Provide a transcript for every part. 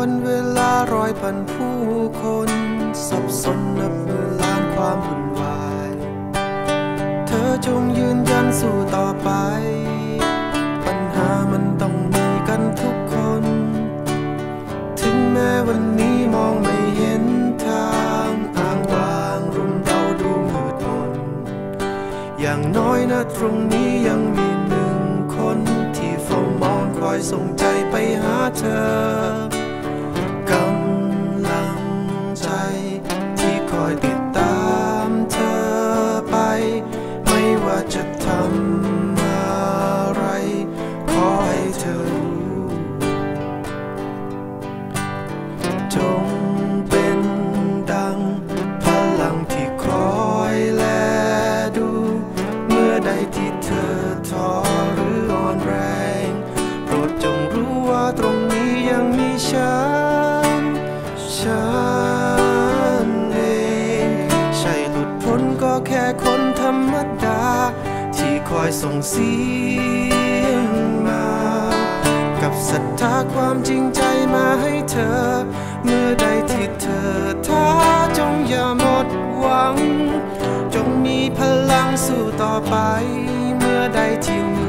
นวันเวลาร้อยพันผู้คนสับสนนับมือล้านความวุ่นวาย เธอจงยืนยันสู้ต่อไป ปัญหามันต้องมีกันทุกคน ถึงแม้วันนี้มองไม่เห็นทางอ้างวางรุมเราดูมืดมนอย่างน้อยนะตรงนี้ยังมีหนึ่งคนที่เฝ้ามองคอยส่งใจไปหาเธอ จะทำอะไร ขอให้เธอรู้จงเป็นดังพลังที่คอยแลดู เมื่อใดที่เธอท้อหรืออ่อนแรง โปรดจงรู้ว่าตรงนี้ยังมีฉัน อยส่งเสียงมา กับศรัทธาความจริงใจมาให้เธอ เมื่อใดที่เธอท้าจงอย่าหมดหวัง จงมีพลังสู้ต่อไป เมื่อใดที่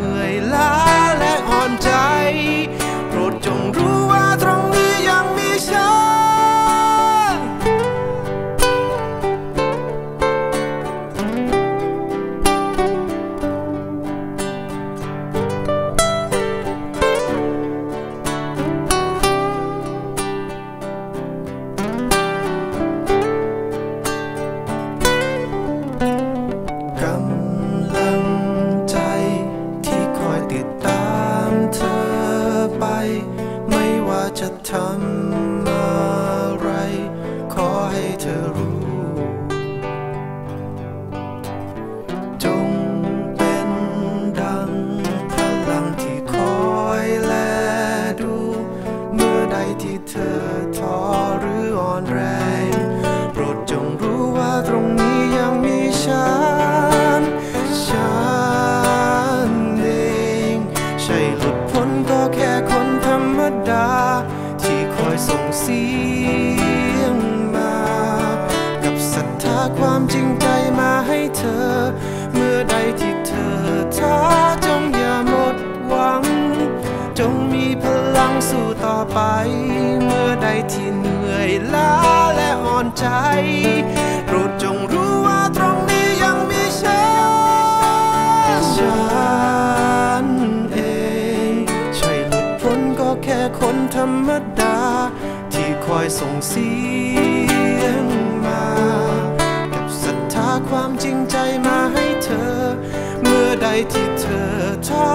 จะทำอะไร ขอให้เธอรู้ จงเป็นดังพลังที่คอยแลดู เมื่อใดที่เธอท้อหรืออ่อนแรง โปรดจงรู้ว่าตรงนี้ยังมีฉัน เสียงมา กับศรัทธาความจริงใจมาให้เธอ เมื่อใดที่เธอท้อจงอย่าหมดหวัง จงมีพลังสู้ต่อไป เมื่อใดที่เหนื่อยล้าและอ่อนใจโปรดจงรู้ว่าตรงนี้ยังมีฉันฉันเอง ใช่หลุดพ้นก็แค่คนธรรมดา คอยส่งเสียงมา กับศรัทธาความจริงใจมาให้เธอ เมื่อใดที่เธอท้อ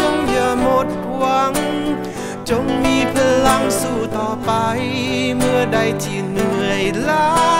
จงอย่าหมดหวัง จงมีพลังสู้ต่อไป เมื่อใดที่เหนื่อยล้า